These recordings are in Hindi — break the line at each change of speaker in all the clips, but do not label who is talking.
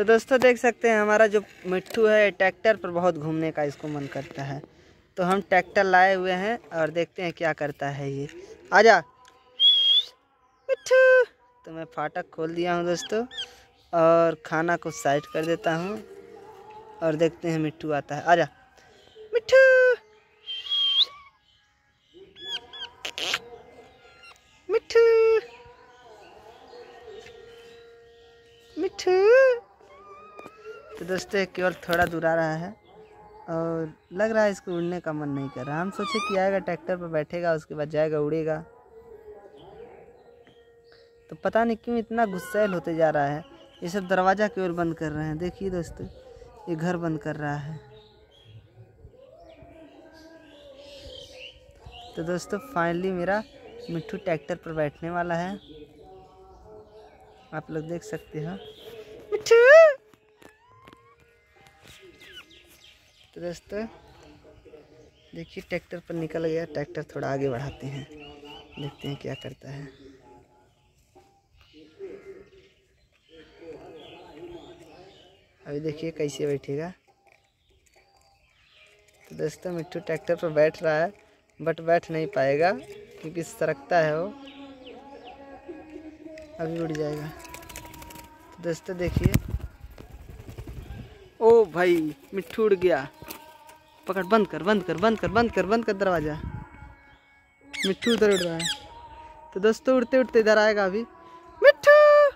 तो दोस्तों देख सकते हैं, हमारा जो मिट्टू है, ट्रैक्टर पर बहुत घूमने का इसको मन करता है। तो हम ट्रैक्टर लाए हुए हैं और देखते हैं क्या करता है ये। आजा। मिट्टू तो मैं फाटक खोल दिया हूँ दोस्तों और खाना को साइड कर देता हूँ और देखते हैं मिट्टू आता है। आ जा मिट्टू तो दोस्तों केवल थोड़ा दूर आ रहा है और लग रहा है इसको उड़ने का मन नहीं कर रहा। हम सोचे कि आएगा ट्रैक्टर पर बैठेगा, उसके बाद जाएगा, उड़ेगा। तो पता नहीं क्यों इतना गुस्सैल होते जा रहा है। ये सब दरवाज़ा केवल बंद कर रहे हैं। देखिए दोस्तों, ये घर बंद कर रहा है। तो दोस्तों फाइनली मेरा मिट्टू ट्रैक्टर पर बैठने वाला है। आप लोग देख सकते हो। तो दोस्तों देखिए, ट्रैक्टर पर निकल गया। ट्रैक्टर थोड़ा आगे बढ़ाते हैं। देखते हैं क्या करता है। अभी देखिए कैसे बैठेगा। तो दोस्तों मिट्टू ट्रैक्टर पर बैठ रहा है, बट बैठ नहीं पाएगा, क्योंकि सरकता है वो। अभी उड़ जाएगा। तो दोस्तों, देखिए भाई, मिट्टू उड़ गया। पकड़, बंद कर बंद कर बंद कर बंद कर बंद कर दरवाज़ा। मिट्टू उधर उड़ रहा है। तो दोस्तों, उड़ते उड़ते इधर आएगा अभी। मिट्टू!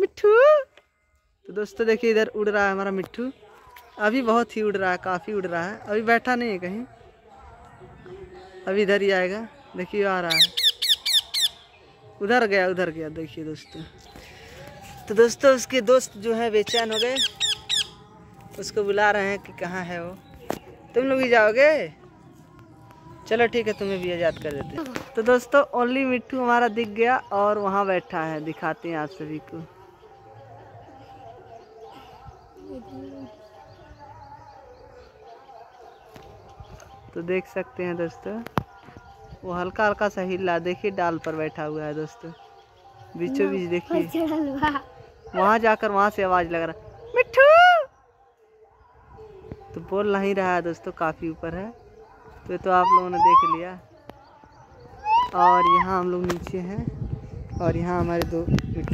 मिट्टू! तो दोस्तों, देखिए, इधर उड़ रहा है हमारा मिट्टू। अभी बहुत ही उड़ रहा है, काफ़ी उड़ रहा है। अभी बैठा नहीं है कहीं। अभी इधर ही आएगा। देखिए, आ रहा है। उधर गया उधर गया, देखिए दोस्तों। तो दोस्तों, उसके दोस्त जो है, बेचैन हो गए। उसको बुला रहे हैं कि कहाँ है वो? तुम लोग भी जाओगे? चलो ठीक है, तुम्हें भी आज़ाद कर देते। तो दोस्तों, ओनली मिट्टू हमारा दिख गया और वहाँ बैठा है। दिखाते हैं आप सभी को। तो देख सकते हैं दोस्तों, वो हल्का हल्का सा हिला देखिए, डाल पर बैठा हुआ है दोस्तों। बीचों बीच देखिए वहाँ जाकर वहाँ से आवाज़ लग रहा, मिठू! तो बोल नहीं रहा है दोस्तों, काफ़ी ऊपर है। तो तो आप लोगों ने देख लिया। और यहाँ हम लोग नीचे हैं। और यहाँ हमारे दो मिट्टू